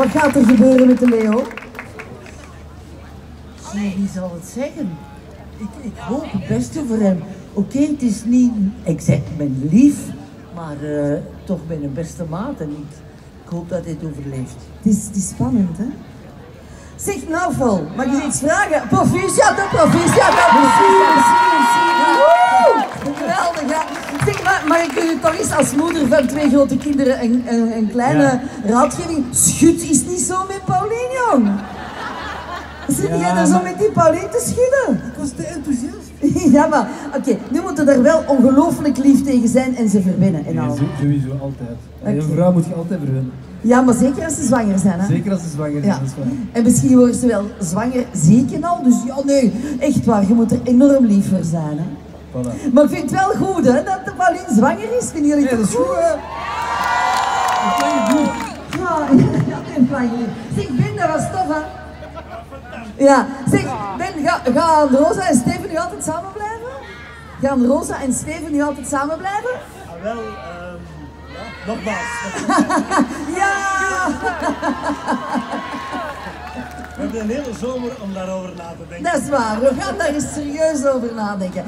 wat gaat er gebeuren met de Leo? Nee, wie zal het zeggen? Ik, ik hoop het beste voor hem. Oké, het is niet exact mijn lief, maar eh, toch mijn beste maat. En ik, ik hoop dat hij het overleeft. Het is, het is spannend, hè? Zeg nou vol, mag ik je iets vragen? Proficiat, proficiat. Mag ik u toch eens als moeder van twee grote kinderen een, een, een kleine raadgeving? Schud is niet zo met Paulien, jong. Zit jij Ja, daar zo maar- met die Paulien te schudden? Ik was te enthousiast. Ja, maar oké, nu moeten er wel ongelooflijk lief tegen zijn en ze verwinnen en al. Sowieso altijd. Oké. Een vrouw moet je altijd verwinnen. Ja, maar zeker als ze zwanger zijn, hè? Zeker als ze zwanger Ja. is waar. En misschien worden ze wel zwanger, ziek en al. Dus ja, nee, echt waar, je moet er enorm lief voor zijn. Hè? Voilà. Maar ik vind het wel goed hè, dat de Pauline zwanger is. Vinden jullie Ja, het dat is goed, hè? Ja, ja, Pauline. Zeg, Ben, dat was tof, hè? Ja, zeg, Ben, ga, gaan Rosa en Steven nu altijd samen blijven? Gaan Rosa en Steven nu altijd samen blijven? Ah, wel, ehm, ja, nogmaals. Ja! We hebben een hele zomer om daarover na te denken. Dat is waar, we gaan daar eens serieus over nadenken.